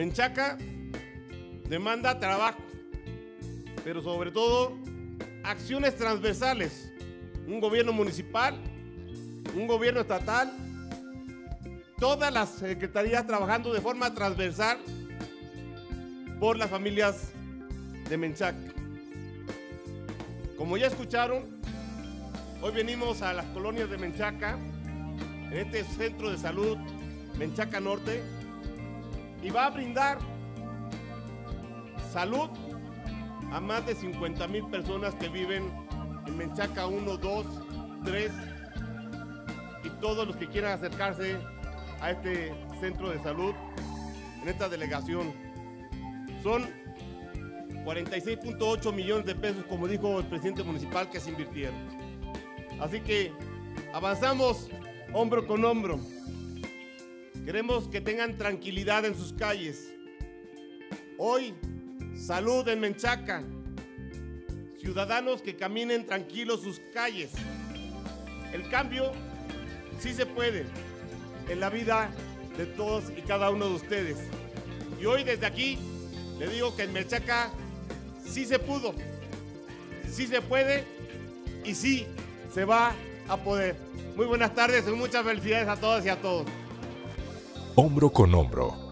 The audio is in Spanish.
Menchaca demanda trabajo, pero sobre todo acciones transversales. Un gobierno municipal, un gobierno estatal, todas las secretarías trabajando de forma transversal por las familias de Menchaca. Como ya escucharon, hoy venimos a las colonias de Menchaca, en este centro de salud Menchaca Norte, y va a brindar salud a más de 50 mil personas que viven en Menchaca 1, 2, 3 y todos los que quieran acercarse a este centro de salud en esta delegación. Son 46.8 millones de pesos, como dijo el presidente municipal, que se invirtieron. Así que avanzamos hombro con hombro. Queremos que tengan tranquilidad en sus calles. Hoy, salud en Menchaca. Ciudadanos que caminen tranquilos sus calles. El cambio sí se puede en la vida de todos y cada uno de ustedes. Y hoy desde aquí le digo que en Menchaca sí se pudo, sí se puede y sí se va a poder. Muy buenas tardes y muchas felicidades a todas y a todos. Hombro con hombro